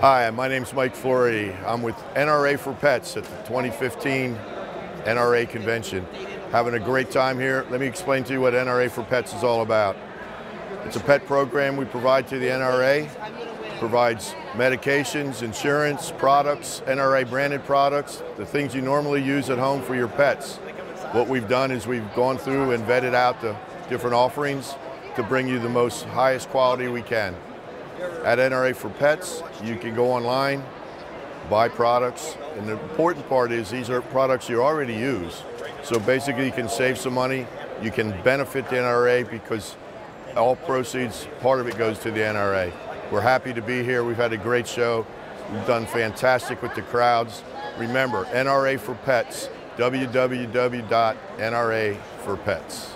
Hi, my name's Mike Flory. I'm with NRA for Pets at the 2015 NRA convention. Having a great time here. Let me explain to you what NRA for Pets is all about. It's a pet program we provide to the NRA. provides medications, insurance, products, NRA branded products, the things you normally use at home for your pets. What we've done is we've gone through and vetted out the different offerings to bring you the most highest quality we can. At NRA for Pets, you can go online, buy products, and the important part is these are products you already use. So basically you can save some money, you can benefit the NRA because all proceeds, part of it goes to the NRA. We're happy to be here. We've had a great show. We've done fantastic with the crowds. Remember, NRA for Pets, www.nra for Pets.